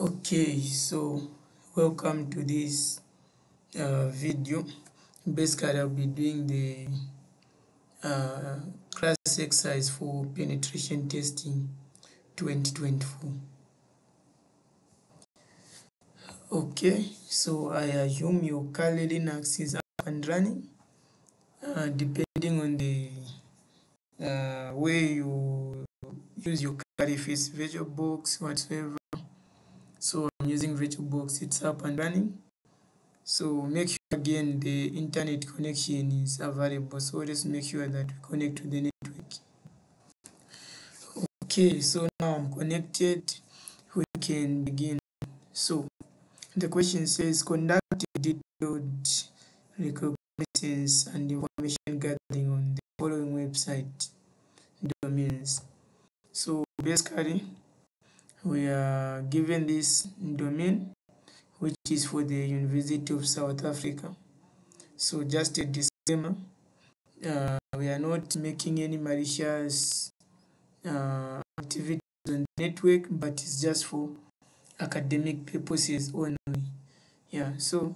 okay so welcome to this uh, video. Basically i'll be doing the uh, class exercise for penetration testing 2024 okay so i assume your kali linux is up and running uh, depending on the uh, way you use your kali if it's virtualbox whatsoever so i'm using virtualbox it's up and running. So make sure again the internet connection is available. So let's make sure that we connect to the network. Okay so now i'm connected. We can begin. So the question says conduct detailed reconnaissance and information gathering on the following website domains. So basically we are given this domain which is for the University of South Africa. So just a disclaimer, uh, we are not making any malicious uh, activities on the network, but it's just for academic purposes only. Yeah, so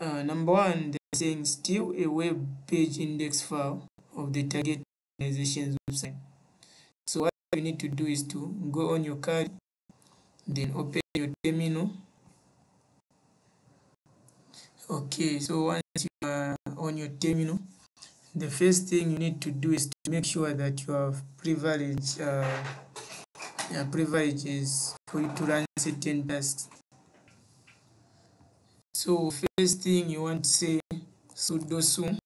uh, number one, they're saying still a web page index file of the target organization's website. You need to do is to go on your kali, then open your terminal. Okay, so once you are on your terminal, the first thing you need to do is to make sure that you have privilege, uh, yeah, privileges for you to run certain tasks. So first thing you want to say sudo su.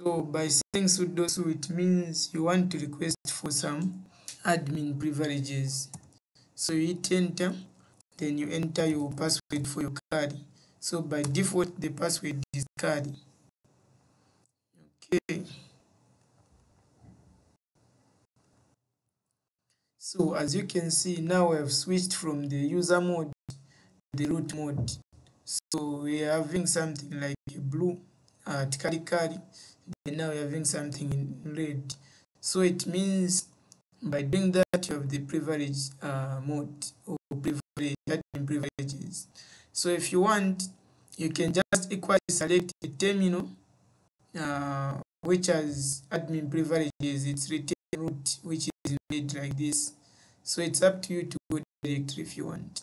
So by saying sudo su, it means you want to request for some admin privileges. So you hit enter, then you enter your password for your kali. So by default, the password is kali. Okay. So as you can see, now have switched from the user mode to the root mode. So we are having something like a blue at Kali Kali, and now having something in red. So it means by doing that, you have the privilege uh, mode or privilege, privileges. So if you want, you can just equally select a terminal uh, which has admin privileges. It's retain root, which is made like this. So it's up to you to go directly if you want.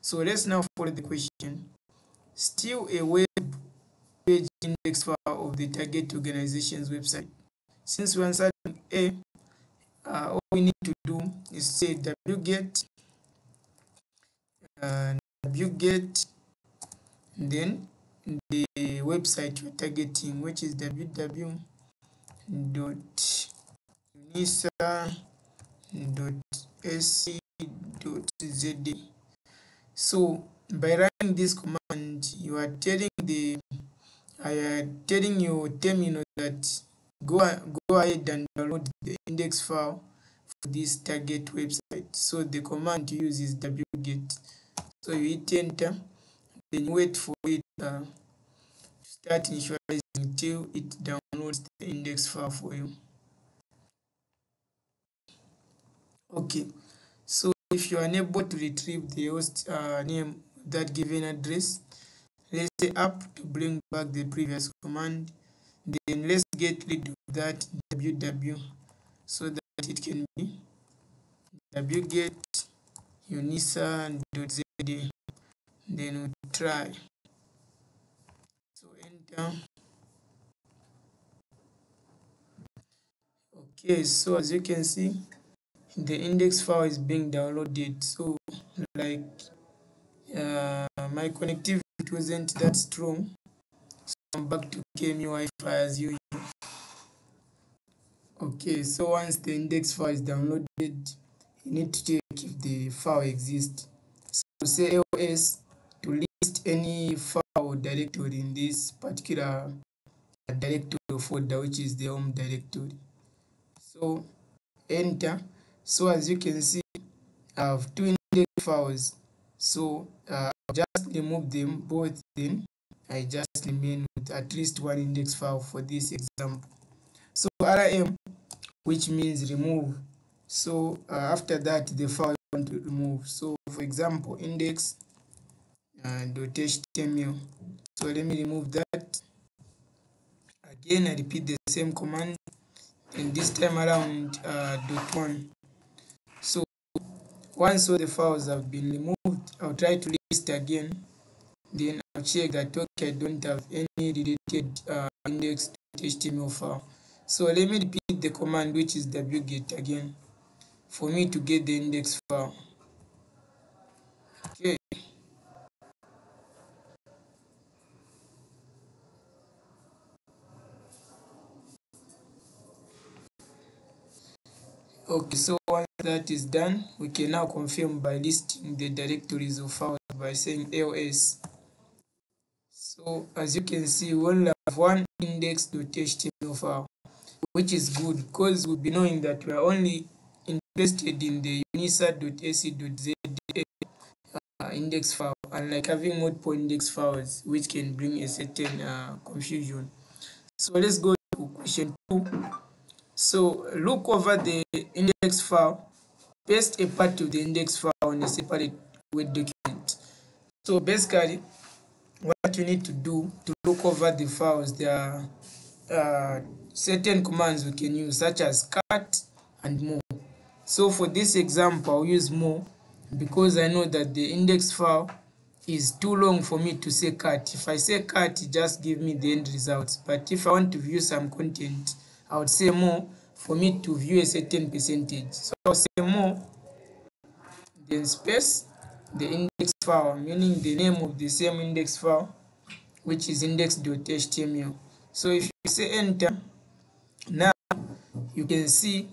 So let's now follow the question. Still a web page index file of the target organization's website. Since we're answered A, uh, all we need to do is say wget uh, wget then the website you're targeting which is www.unisa.ac.za so by running this command you are telling the I am telling your terminal that go go ahead and download the index file for this target website. So the command to use is wget. So you hit enter then you wait for it uh, start initializing until it downloads the index file for you. Okay. So if you are unable to retrieve the host uh, name that given address let's say up to bring back the previous command. Then let's get rid of that ww so that it can be wget unisa.zd then we try. So enter. Okay so as you can see the index file is being downloaded. So like uh, my connectivity wasn't that strong. So i'm back to kmu wi-fi as usual okay so once the index file is downloaded you need to check if the file exists. So say ls to list any file or directory in this particular directory or folder which is the home directory. So enter. So as you can see i have two index files so uh, just remove them both then i just remain with at least one index file for this example. So rm which means remove. So uh, after that the file you want to remove. So for example index uh, html so let me remove that. Again i repeat the same command. And this time around uh, dot one once all the files have been removed i'll try to list again. Then i'll check that okay i don't have any related uh, index.html file so let me repeat the command which is wget again for me to get the index file okay okay so once that is done we can now confirm by listing the directories of files by saying ls so as you can see we only have one index.html file which is good because we'll be knowing that we are only interested in the unisa.ac.za uh, index file unlike having multiple index files which can bring a certain uh, confusion. So let's go to question two so look over the index file. Paste a part of the index file on a separate word document. So basically what you need to do to look over the files there are uh, certain commands we can use such as cat and more. So for this example i'll use more because i know that the index file is too long for me to say cat. If i say cat it just give me the end results. But if i want to view some content i would say more for me to view a certain percentage. So i'll say more then space the index file meaning the name of the same index file which is index.html so if you say enter now you can see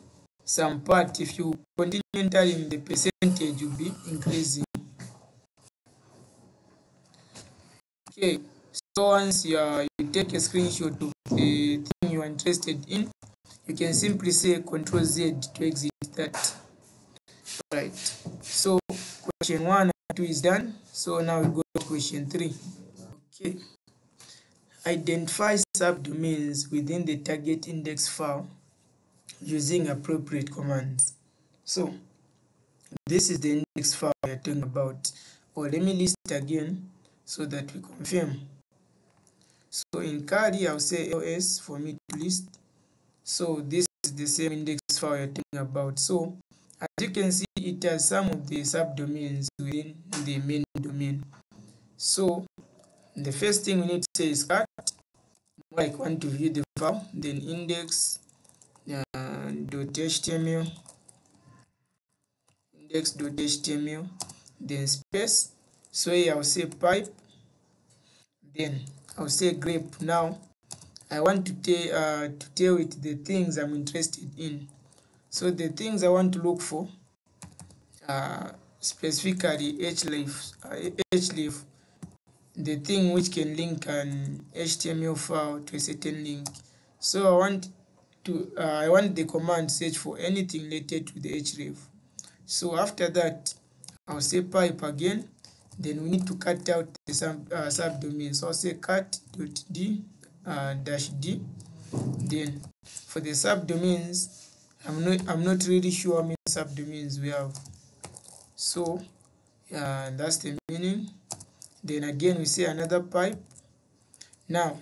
some part. If you continue entering the percentage will be increasing. Okay. So once you, are, you take a screenshot of the you are interested in you can simply say control z to exit that right so question one and two is done. So now we go to question three. Okay. Identify subdomains within the target index file using appropriate commands. So this is the index file we are talking about. Or let me list again so that we confirm so in kali i'll say ls for me to list. So this is the same index file you're talking about. So as you can see it has some of the subdomains within the main domain. So the first thing we need to say is cat like want to view the file then index uh, .html index.html then space. So here i'll say pipe then i'll say grep now i want to tell uh, to tell it the things i'm interested in. So the things i want to look for uh, specifically href uh, href the thing which can link an html file to a certain link. So i want to uh, i want the command search for anything related to the href so after that i'll say pipe again then we need to cut out the sub uh, subdomain. So i'll say cut dot d uh, dash d. Then for the subdomains i'm not i'm not really sure how many subdomains we have. So uh, that's the meaning. Then again we say another pipe. Now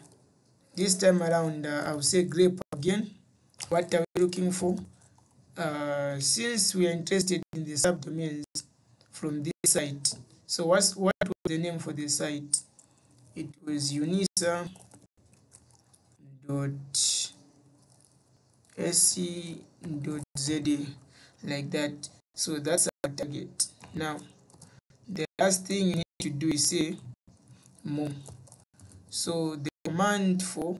this time around uh, i'll say grep again. What are we looking for? Uh, since we are interested in the subdomains from this site so what's what was the name for the site? It was unisa dot dot like that. So that's our target. Now the last thing you need to do is say more. So the command for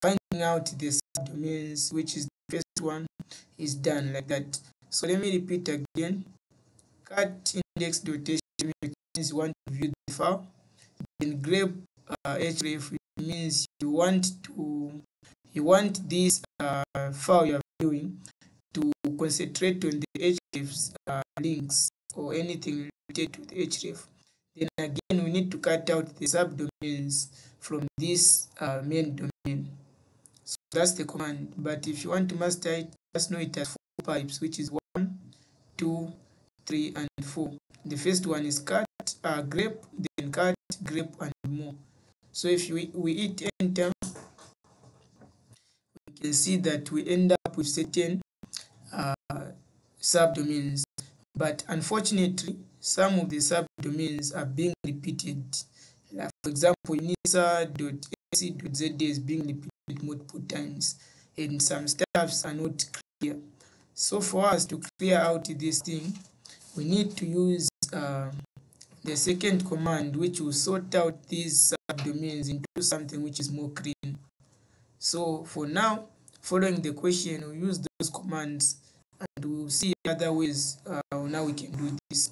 finding out the subdomains which is the first one is done like that. So let me repeat again. Cat index.html means you want to view the file then grep uh, href means you want to you want this uh, file you are viewing to concentrate on the hrefs uh, links or anything related to the href. Then again we need to cut out the subdomains from this uh, main domain. So that's the command. But if you want to master it just know it has four pipes which is one two, three, and four. The first one is cat, uh, grep, then cut grep, and more. So if we, we hit enter, we can see that we end up with certain uh, subdomains. But unfortunately, some of the subdomains are being repeated. Like for example, unisa.ac.za is being repeated multiple times and some stuffs are not clear. So for us to clear out this thing, we need to use uh, the second command which will sort out these subdomains into something which is more clean. So for now, following the question, we use those commands and we'll see other ways uh, now we can do this.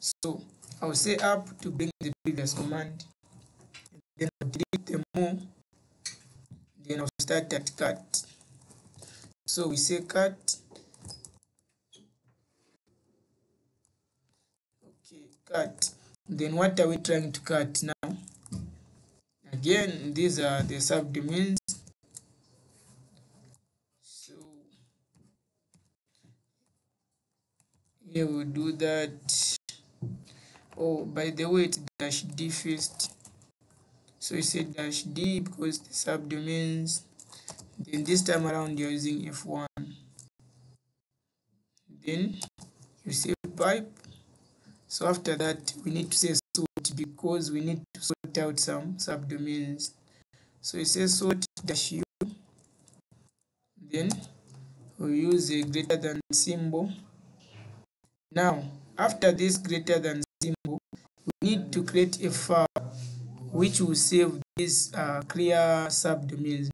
So I'll say up to bring the previous command, then I'll delete the more, then I'll start at cut. So we say cut cut. Then what are we trying to cut now? Again these are the subdomains so here we'll do that. Oh by the way it's dash d first. So you say dash d because the subdomains then this time around you're using f1 then you say pipe so after that, we need to say sort because we need to sort out some subdomains. So we say sort dash u, then we use a greater than symbol. Now, after this greater than symbol, we need to create a file which will save these uh, clear subdomains.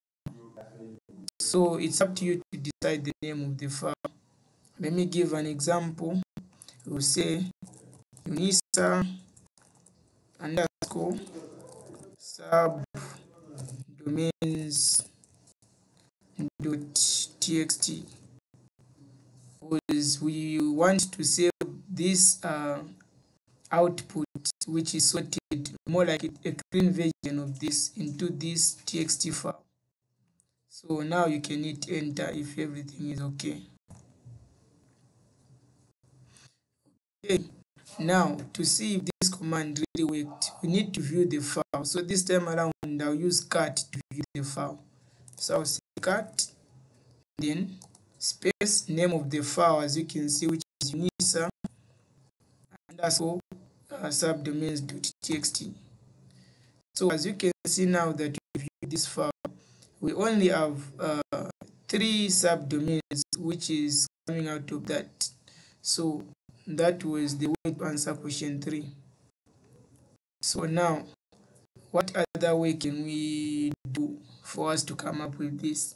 So it's up to you to decide the name of the file. Let me give an example. We'll say unisa underscore sub domains dot txt. Because we want to save this uh, output which is sorted more like a clean version of this into this txt file. So now you can hit enter if everything is okay. Okay now, to see if this command really worked, we need to view the file. So this time around, I'll use cat to view the file. So I'll say cat, then space, name of the file, as you can see, which is unisa underscore uh, subdomains.txt. So as you can see now that we view this file, we only have uh, three subdomains, which is coming out of that. So that was the way to answer question 3 so now what other way can we do for us to come up with this?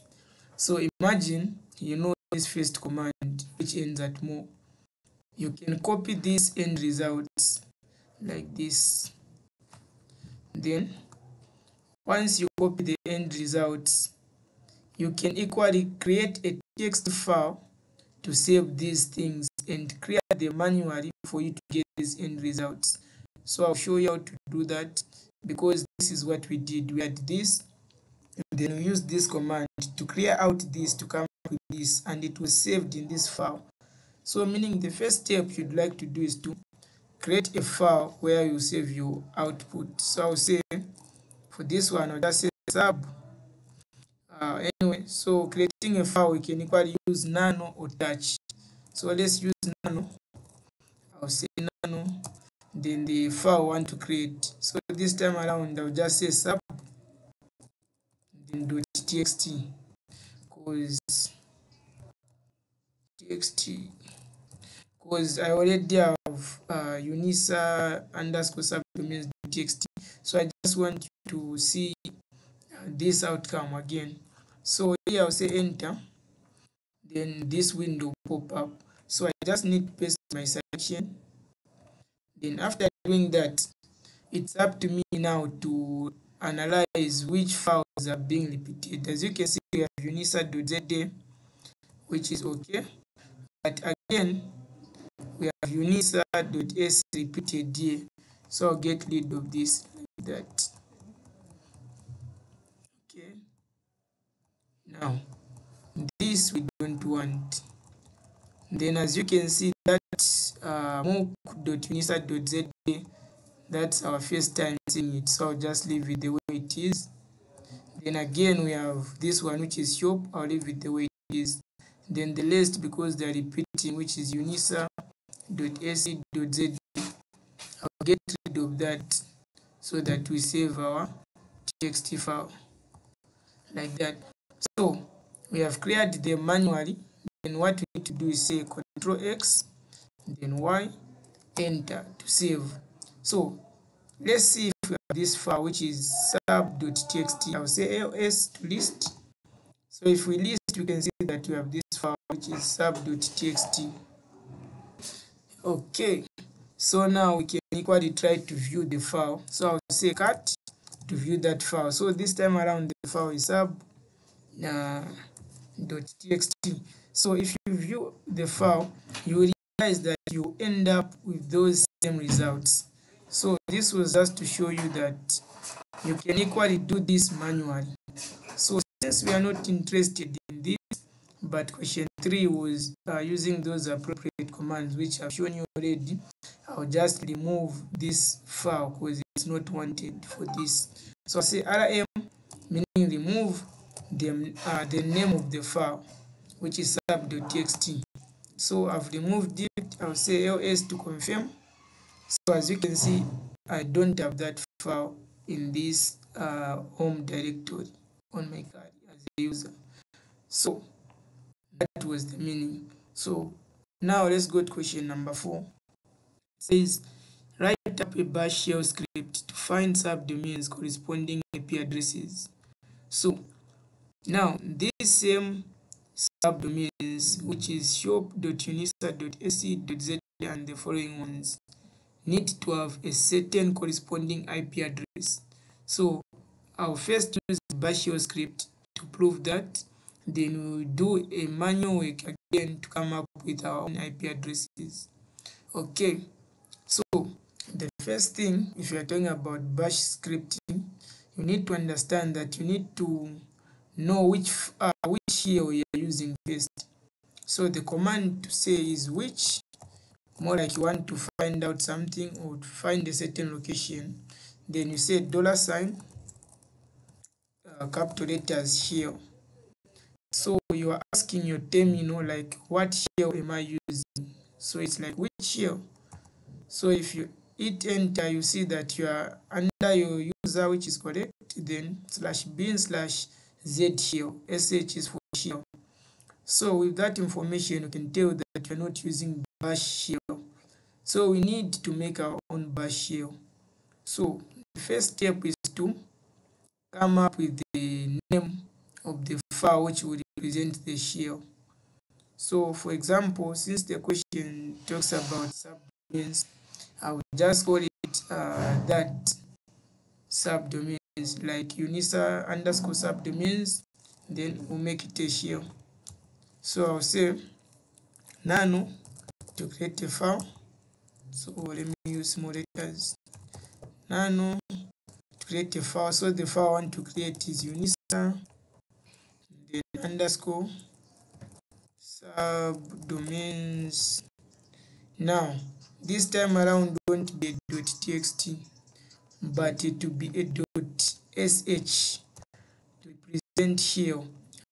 So imagine you know this first command which ends at more. You can copy this end results like this. Then once you copy the end results you can equally create a text file to save these things and clear the manually for you to get these end results. So I'll show you how to do that because this is what we did. We had this and then we used this command to clear out this to come with this and it was saved in this file. So meaning the first step you'd like to do is to create a file where you save your output. So I'll say for this one I'll just say sub uh, anyway so creating a file we can equally use nano or touch so let's use nano. I'll say nano then the file I want to create. So this time around i'll just say sub then dot txt because txt because i already have uh, unisa underscore subdomains txt so i just want to see uh, this outcome again. So here I'll say enter then this window pop up so I just need to paste my selection then after doing that it's up to me now to analyze which files are being repeated. As you can see we have unisa.za which is okay. But again we have unisa.s repeated here. So I'll get rid of this like that. Okay. now this we don't want then as you can see that uh, mock.unisa.zk that's our first time seeing it. So I'll just leave it the way it is. Then again we have this one which is shop I'll leave it the way it is. Then the list because they're repeating which is unisa.ac.z I'll get rid of that so that we save our txt file like that. So we have cleared them manually then what we need to do is say control x then y enter to save. So let's see if we have this file which is sub.txt i'll say ls to list. So if we list we can see that we have this file which is sub.txt okay. So now we can equally try to view the file. So i'll say cat to view that file. So this time around the file is sub uh, .txt so if you view the file you realize that you end up with those same results. So this was just to show you that you can equally do this manually. So since we are not interested in this but question three was uh, using those appropriate commands which i've shown you already i'll just remove this file because it's not wanted for this. So i say rm meaning remove the, uh, the name of the file which is sub.txt so i've removed it. I'll say ls to confirm. So as you can see i don't have that file in this uh, home directory on my kali as a user. So that was the meaning. So now let's go to question number four. It says write up a bash shell script to find subdomains corresponding ip addresses. So now this same subdomains which is shop.unisa.ac.z and the following ones need to have a certain corresponding IP address. So I'll first use bash shell script to prove that then we'll do a manual work again to come up with our own IP addresses. Okay, so the first thing if you are talking about bash scripting you need to understand that you need to know which uh, which shell you are using first. So the command to say is which more like you want to find out something or to find a certain location. Then you say dollar sign uh, capital letters shell so you are asking your terminal like what shell am i using? So it's like which shell so if you hit enter you see that you are under your user which is correct then slash bin slash z shell sh is for shell so with that information you can tell that you're not using bash shell. So we need to make our own bash shell. So the first step is to come up with the name of the file which will represent the shell. So for example since the question talks about subdomains i will just call it uh, that subdomains like unisa underscore subdomains then we'll make it a shell. So i'll say nano to create a file. So let me use small letters nano to create a file. So the file i want to create is unisa then underscore subdomains now this time around won't be txt but it will be a dot sh to represent shell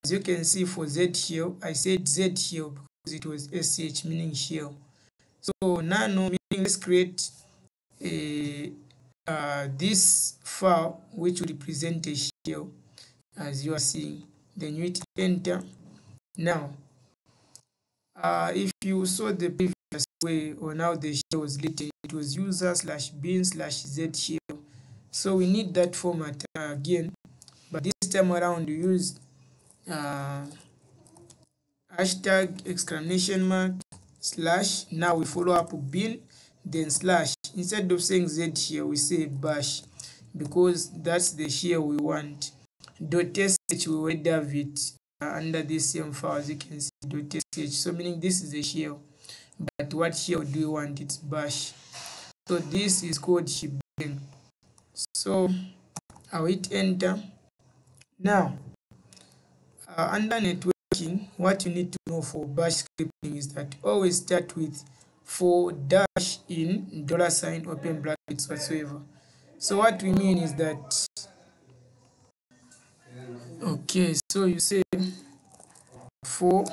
as you can see for z shell i said z shell because it was sh meaning shell so nano meaning let's create a uh, this file which will represent a shell as you are seeing. Then you hit enter. Now uh, if you saw the previous way or now the shell was written it was user slash bin slash z shell so we need that format uh, again. But this time around we use uh, hashtag exclamation mark slash now we follow up bin then slash. Instead of saying z here we say bash because that's the shell we want. Dot sh we already have it uh, under this same file as you can see dot sh so meaning this is the shell but what shell do you want? It's bash. So this is called shebang so i'll hit enter. Now uh, under networking what you need to know for bash scripting is that always start with for dash in dollar sign open brackets whatsoever. So what we mean is that okay so you say for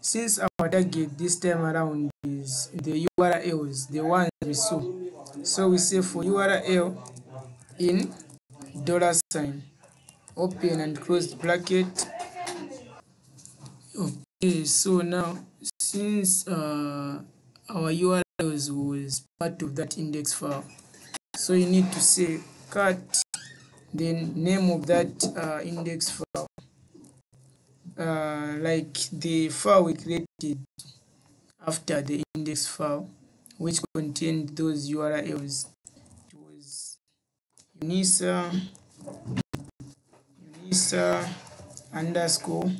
since our target this time around is the urls the ones we saw. So we say for url in dollar sign. Open and close bracket. Okay so now since uh, our urls was part of that index file so you need to say cat the name of that uh, index file. Uh, like the file we created after the index file which contained those urls was unisa unisa underscore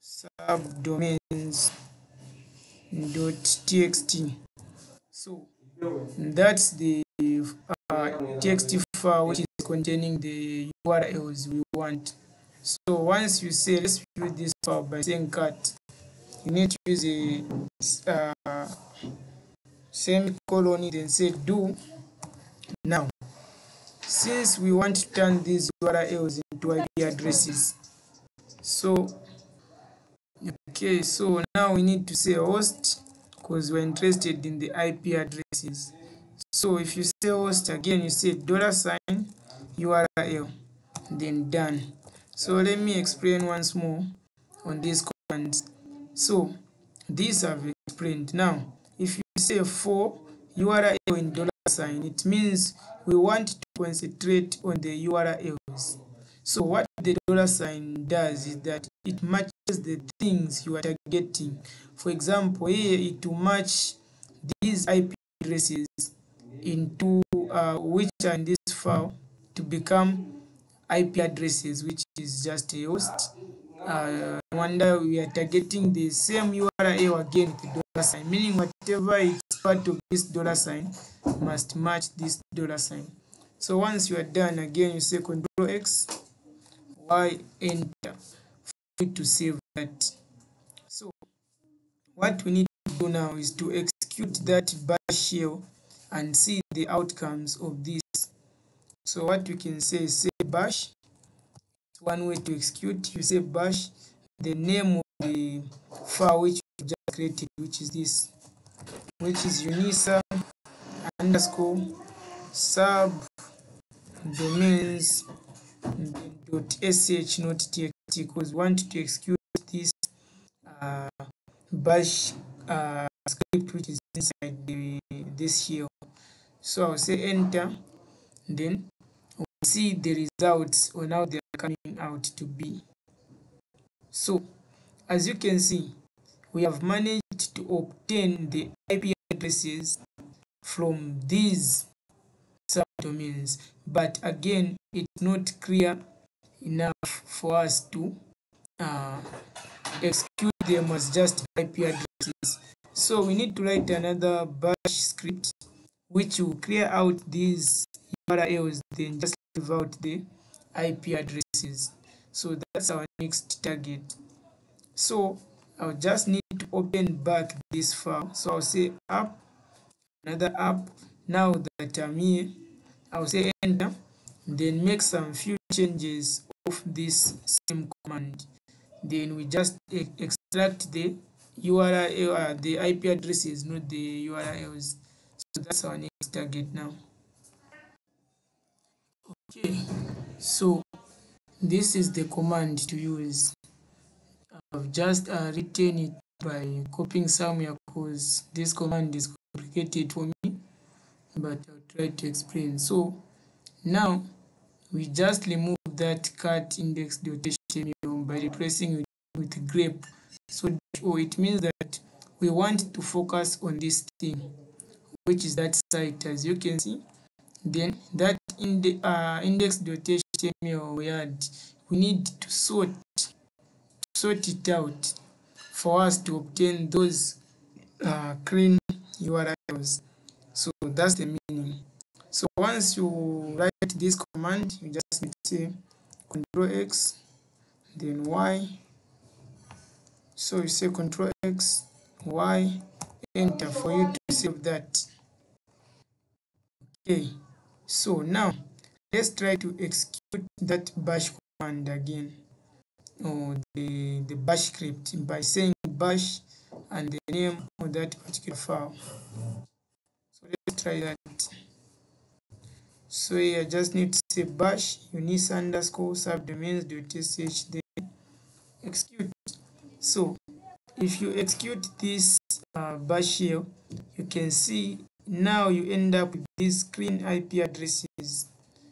subdomains dot txt. So that's the uh, txt file which is containing the urls we want. So once you say let's view this file by saying cat you need to use a uh, semicolon then say do now since we want to turn these urls into ip addresses so okay so now we need to say host because we're interested in the ip addresses. So if you say host again you say dollar sign url then done. So let me explain once more on these commands. So these have explained. Now if you say for url in dollar sign it means we want to concentrate on the urls so what the dollar sign does is that it matches the things you are targeting. For example here it will match these ip addresses into uh, which are in this file to become IP addresses, which is just a host. Uh, wonder we are targeting the same URL again with dollar sign, meaning whatever is part of this dollar sign must match this dollar sign. So once you are done, again you say Control X, Y, Enter for you to save that. So what we need to do now is to execute that bash shell and see the outcomes of this. So what we can say is say bash. It's one way to execute. You say bash the name of the file which you just created, which is this, which is unisa underscore sub domains dot sh not txt because we want to execute this uh, bash uh, script which is inside the, this here. So I'll say enter then we'll see the results on how they are coming out to be. So as you can see we have managed to obtain the IP addresses from these subdomains. But again it's not clear enough for us to uh, execute them as just IP addresses. So we need to write another bash script which will clear out these URLs then just leave out the IP addresses. So that's our next target. So I'll just need open back this file so I'll say app another app now that I'm here I'll say enter then make some few changes of this same command. Then we just e extract the URL uh, the IP addresses not the URLs so that's our next target now. Okay so this is the command to use. I've just uh, written it by copying somewhere because this command is complicated for me but I'll try to explain. So now we just remove that cat index.html by replacing it with grep so it means that we want to focus on this thing which is that site as you can see. Then that in the uh, index.html we had we need to sort sort it out for us to obtain those uh, clean URLs so that's the meaning. So once you write this command you just need to say control x then y. So you say control x y enter for you to save that. Okay. So now let's try to execute that bash command again or the the bash script by saying bash and the name of that particular file. So let's try that. So here just need to say bash unisa underscore subdomains.sh then execute. So if you execute this uh, bash shell you can see now you end up with these screen ip addresses.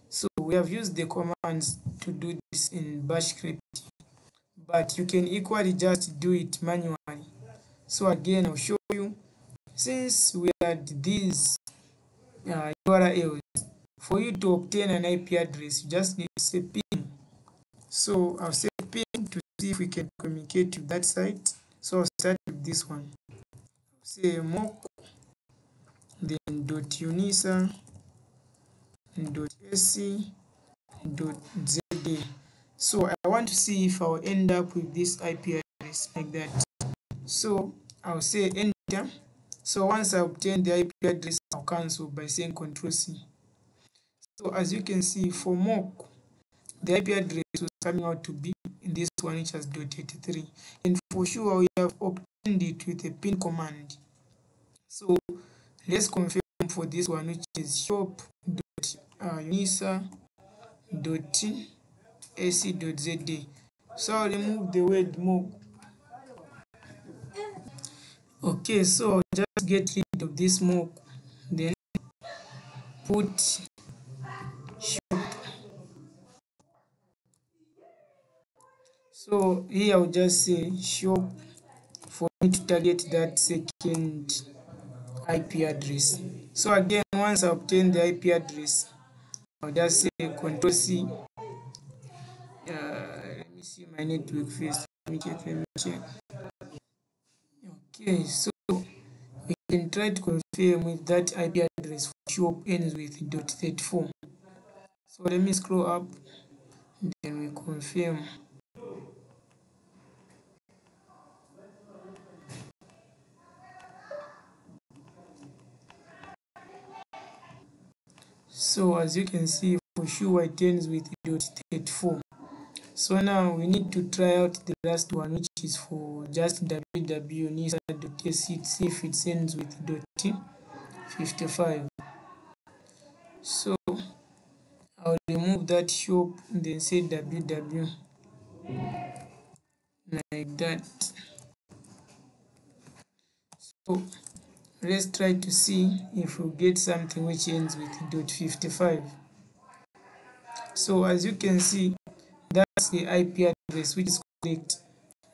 So we have used the commands to do this in bash script but you can equally just do it manually. So again i'll show you. Since we had these uh, urls for you to obtain an ip address you just need to say ping so i'll say ping to see if we can communicate to that site. So i'll start with this one. Say mock then dot unisa dot sc dot zda so i want to see if i'll end up with this ip address like that. So i'll say enter. So once i obtain the ip address i'll cancel by saying control c. So as you can see for mock the ip address was coming out to be in this one which has dot 83 and for sure we have obtained it with a ping command. So let's confirm for this one which is shop dot uh, unisa dot ac zd so I'll remove the word mock okay so I'll just get rid of this mock then put shop so here I'll just say shop for me to target that second IP address. So again once I obtain the IP address I'll just say control C see my network first let me check let me check okay so we can try to confirm with that IP address shop ends with dot 34 so let me scroll up then we confirm. So as you can see for sure it ends with dot 34 so now we need to try out the last one which is for just www.nisa.ac see if it ends with dot 55 so i'll remove that shop then say www like that. So let's try to see if we get something which ends with dot 55 so as you can see that's the ip address which is correct.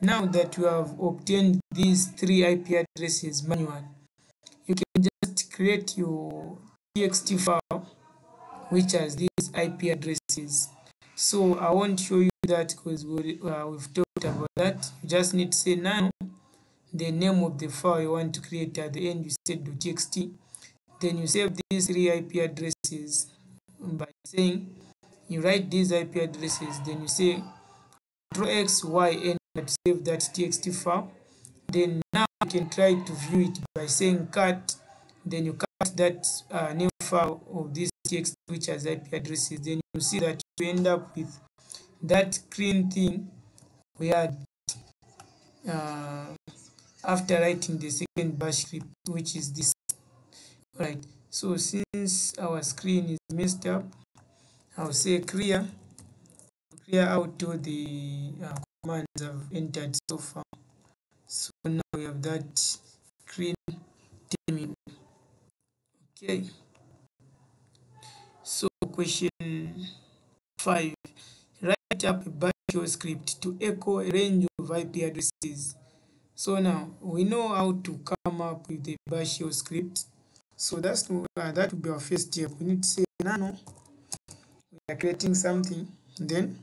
Now that you have obtained these three ip addresses manually, you can just create your txt file which has these ip addresses. So i won't show you that because we, uh, we've talked about that. You just need to say now the name of the file you want to create. At the end you say .txt then you save these three ip addresses by saying you write these ip addresses then you say control x y and to save that txt file. Then now you can try to view it by saying cut. Then you cut that uh, name file of this txt which has ip addresses. Then you see that you end up with that clean thing we had uh, after writing the second bash script which is this. Right so since our screen is messed up i'll say clear clear out all the uh, commands i've entered so far. So now we have that screen timing okay. So question five. Write up a bash script to echo a range of ip addresses. So now we know how to come up with the bash script. So that's uh, that would be our first step. We need to say nano are creating something then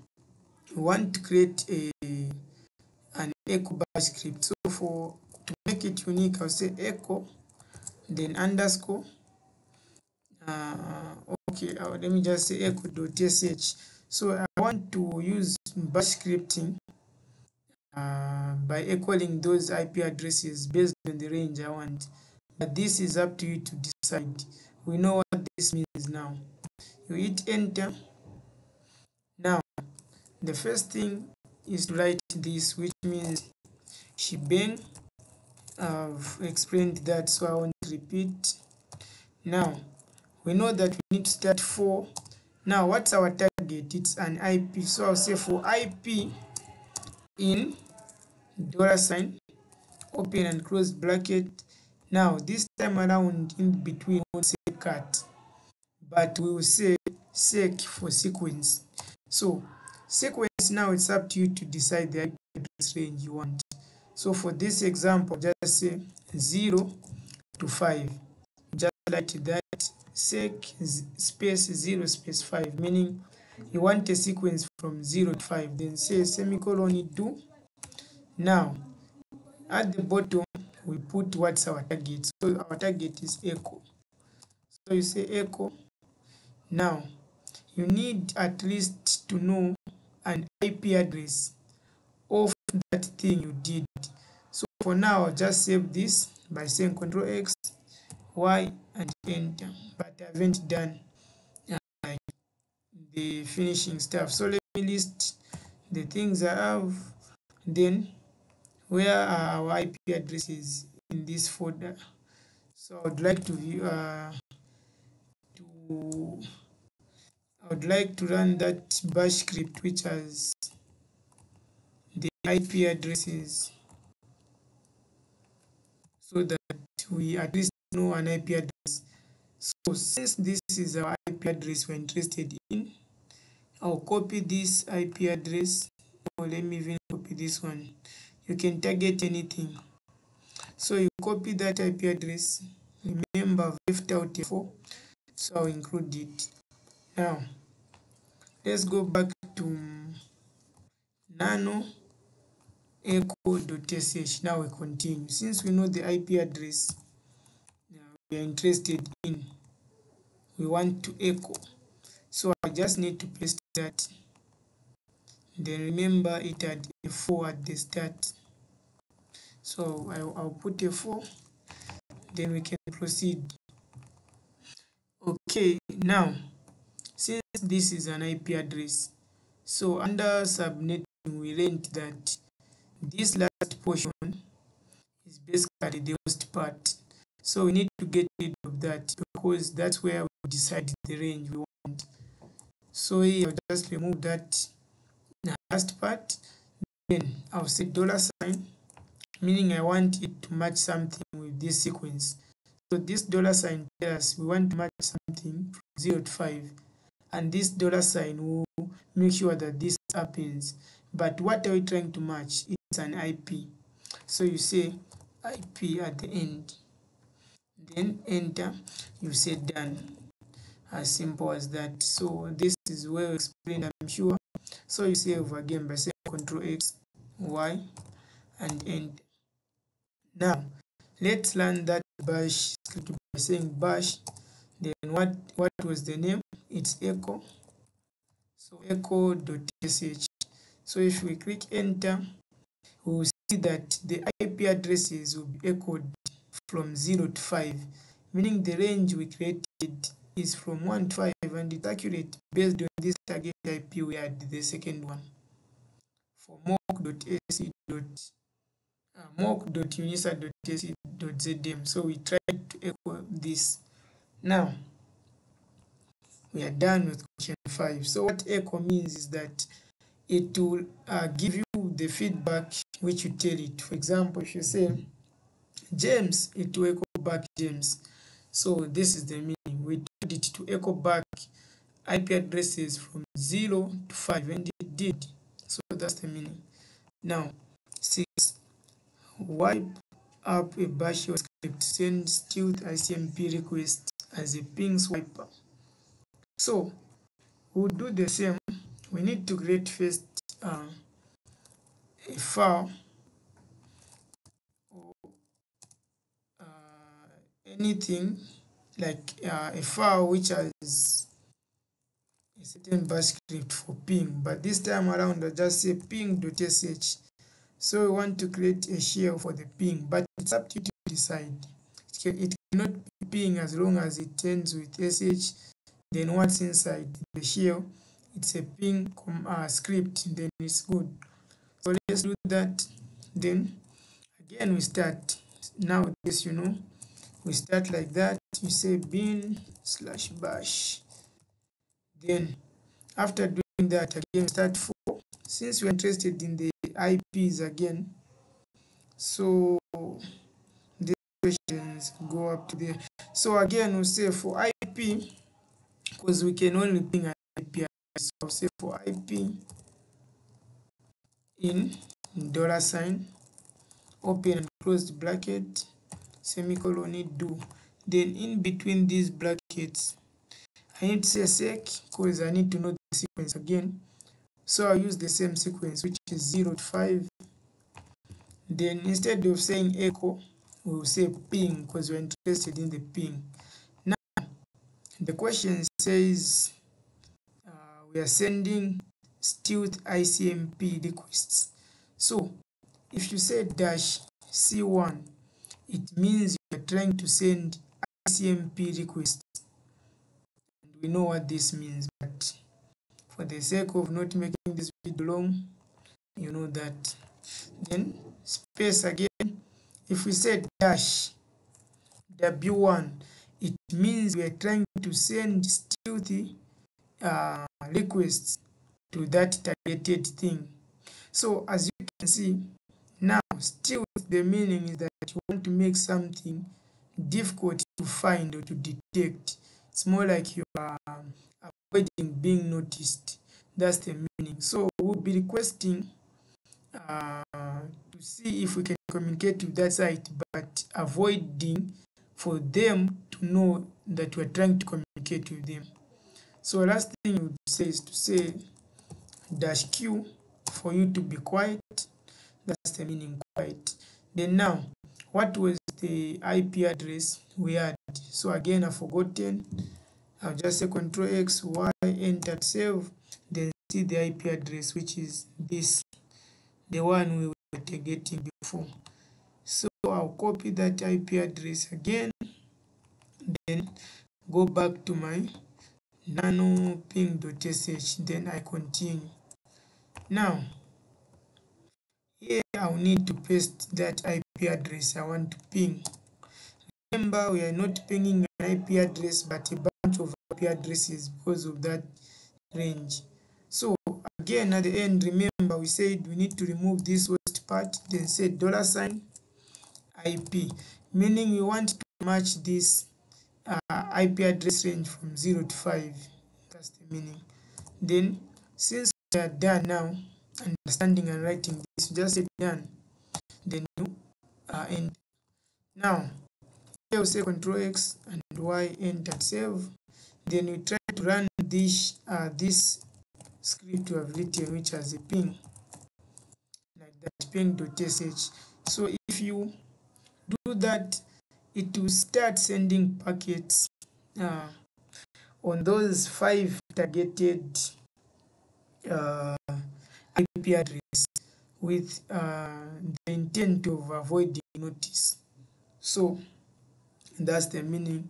we want to create a an echo bash script so for to make it unique i'll say echo then underscore uh, okay uh, let me just say echo.sh so i want to use bash scripting uh, by equaling those IP addresses based on the range I want. But this is up to you to decide. We know what this means now. You hit enter. The first thing is to write this, which means shebang. I've explained that, so I won't repeat. Now, we know that we need to start for. Now, what's our target? It's an IP. So I'll say for IP in dollar sign open and close bracket now this time around in between won't say cut but we will say sec for sequence so sequence now it's up to you to decide the IP address range you want. So for this example just say 0 to 5 just like that sec space 0 space 5 meaning you want a sequence from 0 to 5 then say semicolon do. now at the bottom we put what's our target. So our target is echo. So you say echo. Now you need at least to know an ip address of that thing you did. So for now just save this by saying control x y and enter. But i haven't done uh, the finishing stuff. So let me list the things i have then where are our IP addresses in this folder. So I would like to view uh, to I would like to run that bash script which has the IP addresses so that we at least know an IP address. So since this is our IP address we're interested in I'll copy this IP address. Or let me even copy this one. You can target anything. So you copy that ip address remember I've left out a 4 so i'll include it now let's go back to nano echo.sh now we continue. Since we know the ip address uh, we are interested in we want to echo. So i just need to paste that. Then remember it had a 4 at the start. So I'll, I'll put a 4 then we can proceed. Okay now since this is an IP address so under subnetting we learned that this last portion is basically the host part. So we need to get rid of that because that's where we decide the range we want. So here I'll just remove that last part. Then I'll say dollar sign meaning I want it to match something with this sequence. So this dollar sign tells us we want to match something from 0 to 5 and this dollar sign will make sure that this happens. But what are we trying to match? It's an IP so you say IP at the end. Then enter. You say done. As simple as that. So this is well explained I'm sure. So you save again by saying control x y and end now let's learn that bash. By saying bash. Then what what was the name it's echo. So echo.sh so if we click enter we will see that the ip addresses will be echoed from 0 to 5 meaning the range we created is from 1 to 5 and it's accurate based on this target IP we had the second one. For mock.ac. Uh, mock.unisa.ac.zm so we tried to echo this. Now we are done with question 5 so what echo means is that it will uh, give you the feedback which you tell it. For example if you say james it will echo back james. So this is the meaning. We told it to echo back ip addresses from 0 to 5 and it did. So that's the meaning. Now 6 wipe up a bash script. Send stealth icmp request as a ping swiper so we'll do the same. We need to create first uh, a file. Or uh, anything like uh, a file which has a certain bash script for ping. But this time around I just say ping.sh so we want to create a shell for the ping but it's up to you to decide. It cannot be ping as long as it ends with sh then what's inside the shell it's a ping uh, script then it's good. So let's do that. Then again we start. Now this you know we start like that. You say bin slash bash. Then after doing that again start for. Since we're interested in the ips again so the questions go up to there. So again we say for ip because we can only ping an ip so I'll say for ip in dollar sign open and close bracket semicolon it do. Then in between these brackets I need to say seq because I need to know the sequence again. So I'll use the same sequence which is 0 to 5 then instead of saying echo we'll say ping because we're interested in the ping the question says uh, we are sending stealth ICMP requests. So if you say dash C1 it means you are trying to send ICMP requests. And we know what this means but for the sake of not making this video long you know that. Then space again. If we say dash w1 it means we are trying to send stealthy uh, requests to that targeted thing. So as you can see now stealth the meaning is that you want to make something difficult to find or to detect. It's more like you are avoiding being noticed. That's the meaning. So we'll be requesting uh, to see if we can communicate with that site but avoiding for them to know that we're trying to communicate with them. So last thing you would say is to say dash q for you to be quiet. That's the meaning quiet. Then now what was the ip address we had? So again i've forgotten. I'll just say control x y enter save. Then see the ip address which is this the one we were getting before. So i'll copy that ip address again. Then go back to my nano ping.sh then i continue. Now here i'll need to paste that ip address. I want to ping. Remember we are not pinging an ip address but a bunch of ip addresses because of that range. So again at the end remember we said we need to remove this worst part then say dollar sign ip meaning we want to match this uh, ip address range from 0 to 5 that's the meaning. Then since we are done now understanding and writing this just say done then you uh, end now here we say control x and y enter save. Then we try to run this uh, this script we have written which has a ping like that ping.sh so if you that it will start sending packets uh, on those five targeted uh, IP addresses with uh, the intent of avoiding notice. So that's the meaning.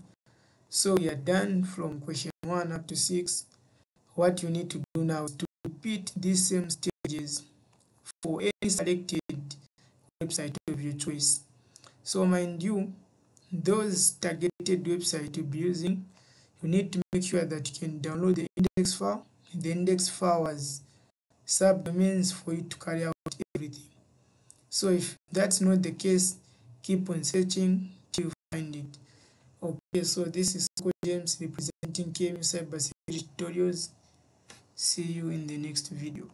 So we are done from question 1 up to 6. What you need to do now is to repeat these same stages for any selected website of your choice. So mind you, those targeted website you'll be using, you need to make sure that you can download the index file. The index file was subdomains for you to carry out everything. So if that's not the case, keep on searching till you find it. Okay, so this is Coach James representing KMU Cybersecurity Tutorials. See you in the next video.